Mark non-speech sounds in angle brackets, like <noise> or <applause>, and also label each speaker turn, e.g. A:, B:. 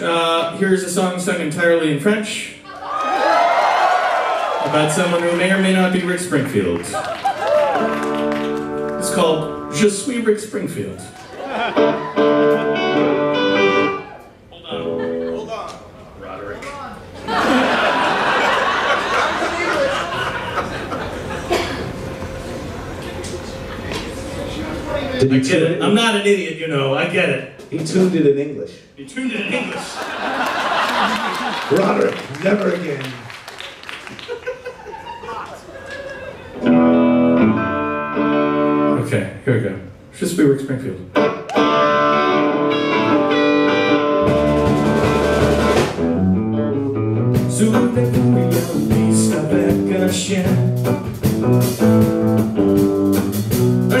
A: Uh, here's a song sung entirely in French about someone who may or may not be Rick Springfield. It's called Je suis Rick Springfield. Hold on. Hold on. Roderick.
B: Did
A: I get it. I'm not an idiot, you know. I get it.
B: He tuned it in English.
A: He tuned it in English. <laughs>
B: Roderick, never again.
A: Okay, here we go. Je be Rick Springfield. Sous les couilles avec un chien Un